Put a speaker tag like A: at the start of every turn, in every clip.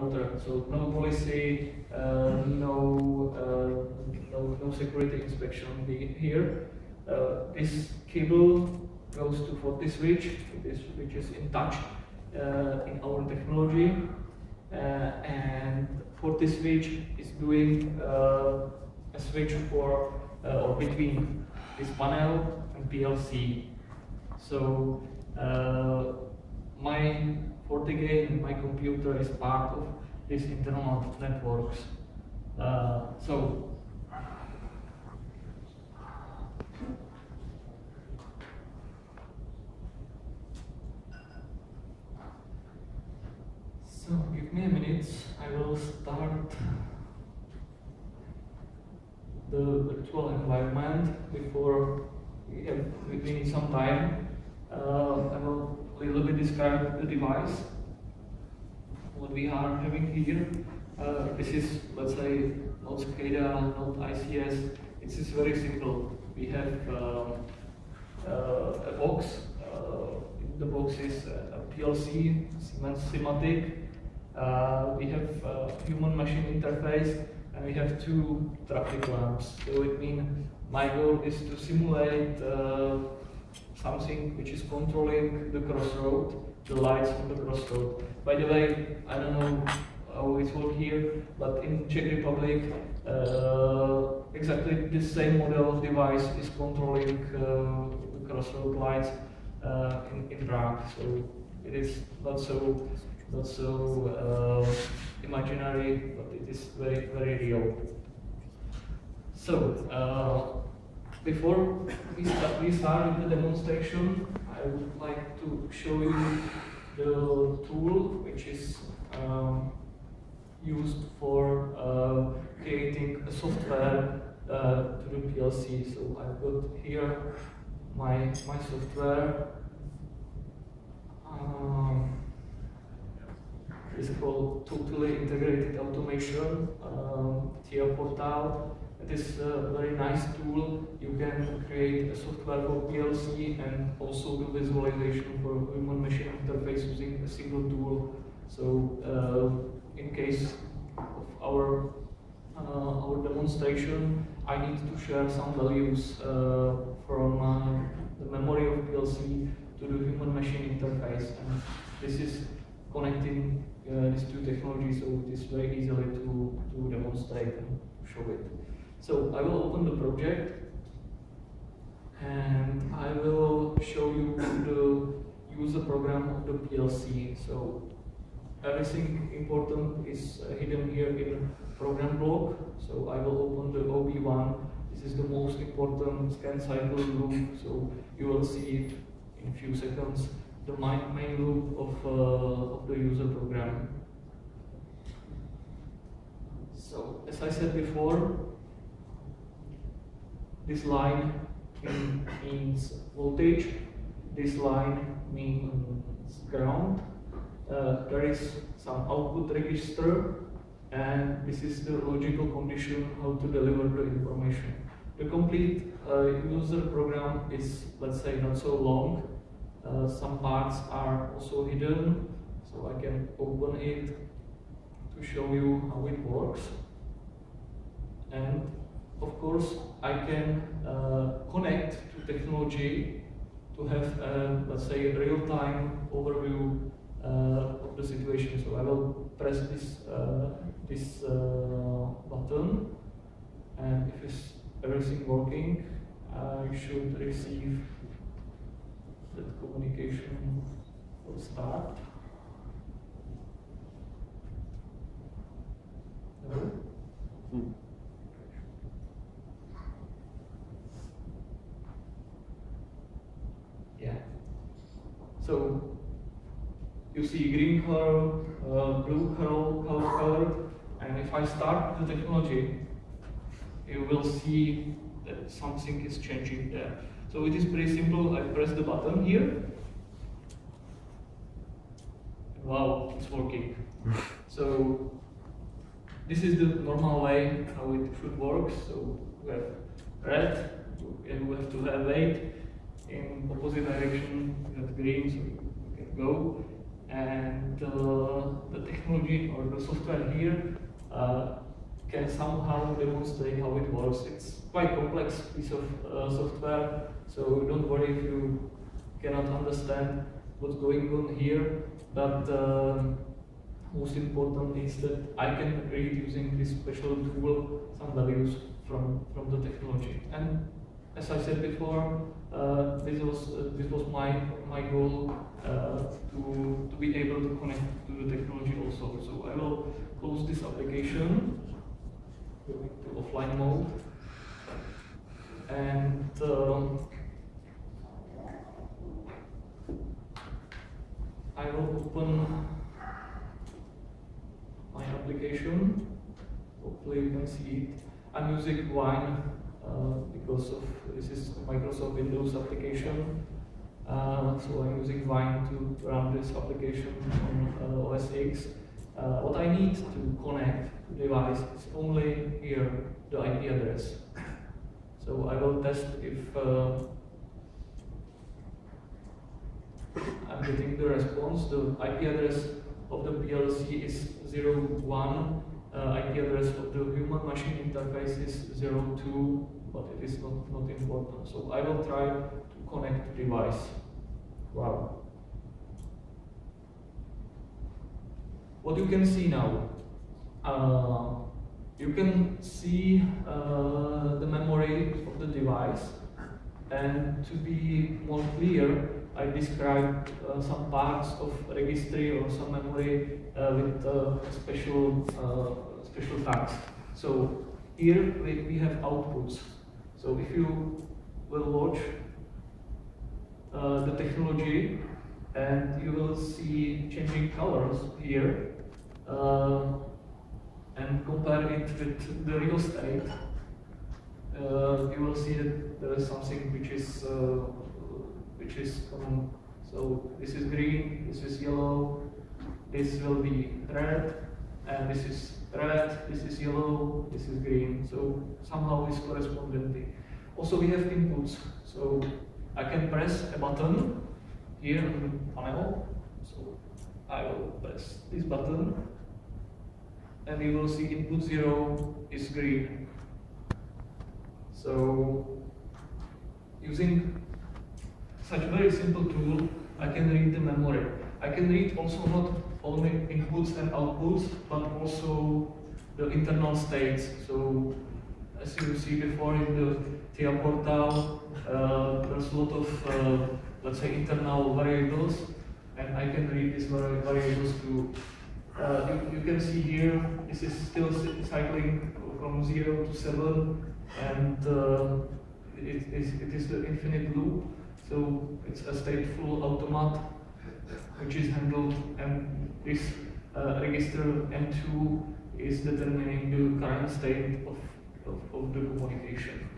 A: router. So no policy, uh, no, uh, no, no security inspection here. Uh, this cable goes to FortiSwitch, this which is in touch uh, in our technology, uh, and FortiSwitch is doing a switch for or between this panel and PLC. So my FortiGate and my computer is part of these internal networks. Uh, so So give me a minute, I will start the virtual environment before we need some time. Uh, I will a little bit describe the device, what we are having here. Uh, this is, let's say, not SCADA, not ICS. It is very simple. We have um, uh, a box. Uh, the box is a PLC, Siemens Simatic. Uh, we have a human-machine interface, and we have two traffic lamps. So it means my goal is to simulate uh, something which is controlling the crossroad, the lights on the crossroad. By the way, I don't know how it's works here, but in Czech Republic, uh, exactly the same model of device is controlling uh, the crossroad lights uh, in, in Prague. So it is not so not so uh, imaginary, but it is very very real. So. Before we start, we start with the demonstration, I would like to show you the tool which is um, used for uh, creating a software uh, to the PLC. So I've got here my, my software. Um, it's called Totally Integrated Automation, um, TIA Portal. It is a very nice tool. You can create a software for PLC and also do visualization for human-machine interface using a single tool. So uh, in case of our uh, our demonstration, I need to share some values uh, from uh, the memory of PLC to the human-machine interface, and this is connecting uh, these two technologies, so it is very easily to, to demonstrate and show it. So I will open the project and I will show you the user program of the PLC. So everything important is uh, hidden here in program block. So I will open the OB1. This is the most important scan cycle loop. So you will see it in a few seconds. The main, main loop of, uh, of the user program. So as I said before, this line means voltage, this line means ground. Uh, there is some output register and this is the logical condition how to deliver the information. The complete uh, user program is, let's say, not so long. Uh, some parts are also hidden, so I can open it to show you how it works. And of course, I can uh, connect to technology to have, a, let's say, a real-time overview uh, of the situation. So I will press this uh, this uh, button, and if it's everything working, I should receive that communication will start. No? Hmm. Yeah. So you see green color, uh, blue color, color, color, and if I start the technology, you will see that something is changing there. So it is pretty simple. I press the button here. Wow, it's working. so this is the normal way how it should work. So we have red, and we have to have wait in opposite direction, we have green, so we can go. And the technology or the software here uh, can somehow demonstrate how it works. It's quite complex piece of uh, software, so don't worry if you cannot understand what's going on here, but um, most important is that I can read using this special tool some values from, from the technology. And as I said before, uh, this was uh, this was my my goal uh, to to be able to connect to the technology also. So I will close this application, going to offline mode, and. Um, I will open my application. Hopefully you can see it. I'm using Wine because of this is Microsoft Windows application. Uh, so I'm using Wine to run this application on uh, OS X. Uh, what I need to connect to the device is only here, the IP address. So I will test if uh, I'm getting the response. The IP address of the PLC is 01. Uh, IP address of the human machine interface is 02, but it is not, not important. So I will try to connect device. Wow. What you can see now, uh, you can see uh, the memory of the device and to be more clear, I described uh, some parts of registry or some memory uh, with uh, special uh, special tags. So here we, we have outputs. So if you will watch uh, the technology and you will see changing colors here and compare it with the real state, you will see that there is something which is which is common. So this is green, this is yellow, this will be red, and this is red, this is yellow, this is green. So somehow it's corresponding. Also we have inputs. So I can press a button here on the panel. So I will press this button and you will see input 0 is green. So using such a very simple tool, I can read the memory. I can read also not only inputs and outputs, but also the internal states. So as you see before in the TIA portal, uh, there's a lot of, uh, let's say, internal variables, and I can read these variables too. Uh, you, you, can see here, this is still cycling from 0 to 7, and uh, it, is, it is the infinite loop. So it's a stateful automat which is handled and this uh, register M2 is determining the current state of, of, of the communication.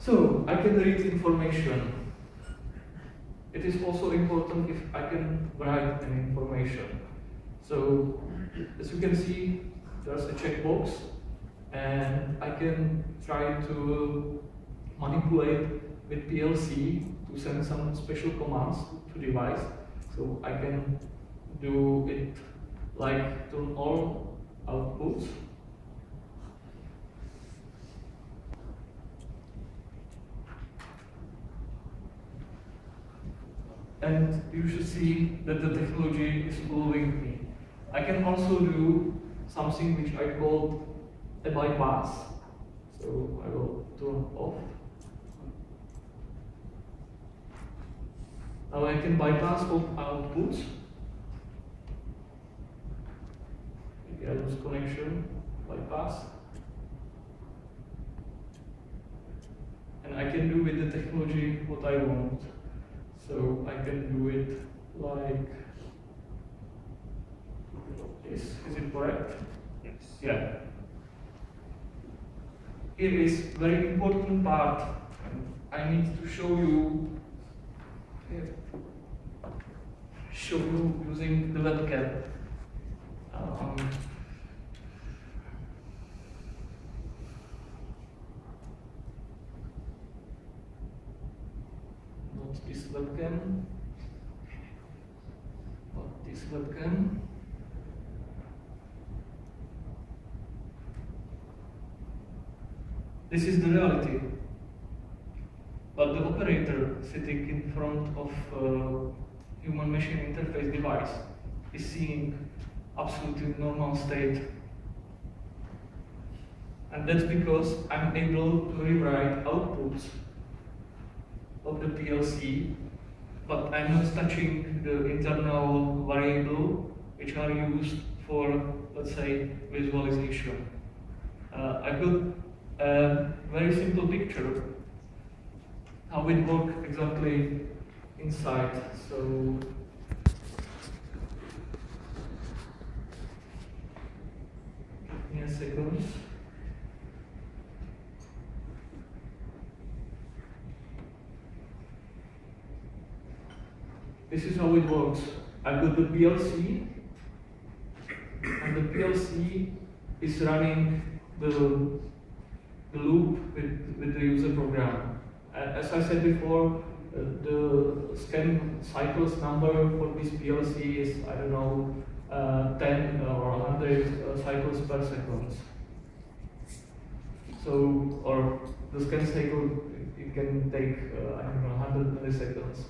A: So I can read information. It is also important if I can write an information. So as you can see, there's a checkbox and I can try to manipulate with PLC to send some special commands to device. So I can do it like turn all outputs. And you should see that the technology is following me. I can also do something which I call a bypass. So I will turn off. Now I can bypass all outputs. Maybe I lose connection, bypass. And I can do with the technology what I want. So I can do it like this. Is it correct?
B: Yes.
A: Yeah. Here is very important part. I need to show you show you using the webcam. Um, not this webcam, but webcam. This is the reality. Operator sitting in front of uh, human machine interface device is seeing absolutely normal state. And that's because I'm able to rewrite outputs of the PLC, but I'm not touching the internal variable which are used for, let's say, visualization. Uh, I got a very simple picture how it works exactly inside. So me a second. This is how it works. I've got the PLC, and the PLC is running the, the loop with, with the user program. As I said before, uh, the scan cycles number for this PLC is, I don't know, uh, 10 or 100 uh, cycles per second. So, or the scan cycle, it can take, I don't know, 100 milliseconds.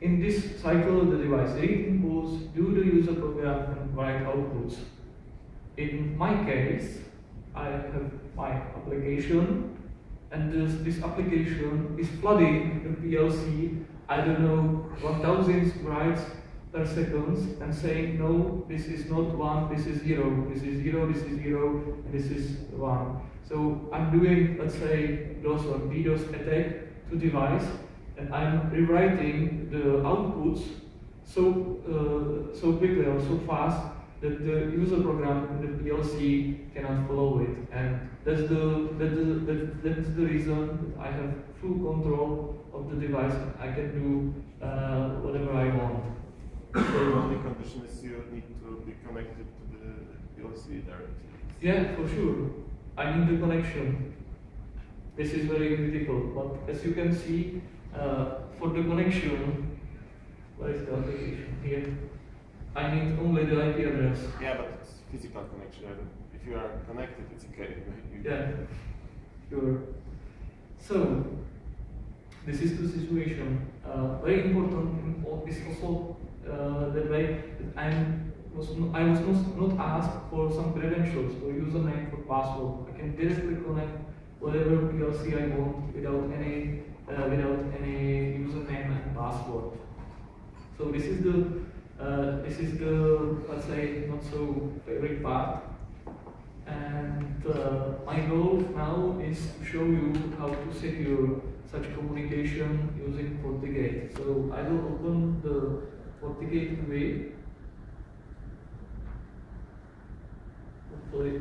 A: In this cycle, the device read inputs, do the user program, and write outputs. In my case, I have my application, and this, this application is flooding the PLC, I don't know, 1000 writes per second, and saying, no, this is not one, this is zero, this is zero, this is zero, and this is one. So I'm doing, let's say, DOS or DDoS attack to device, and I'm rewriting the outputs so uh, so quickly or so fast that the user program in the PLC cannot follow it, and that's the that's the, that, that's the reason I have full control of the device. I can do uh, whatever I want.
B: The only condition is you need to be connected to the PLC directly.
A: Yeah, for sure. I need the connection. This is very critical. But as you can see, uh, for the connection, where is the application? Here. I need only the IP address.
B: Yeah, but it's physical connection. If you are connected, it's okay. You,
A: Yeah, sure. So, this is the situation. Uh, very important is also uh, the way that I'm was I was not, not asked for some credentials or username or password. I can directly connect whatever PLC I want without any uh, without any username and password. So this is the uh, this is the let's say not so favorite part. And uh, my goal now is to show you how to secure such communication using FortiGate. So I will open the FortiGate way. Hopefully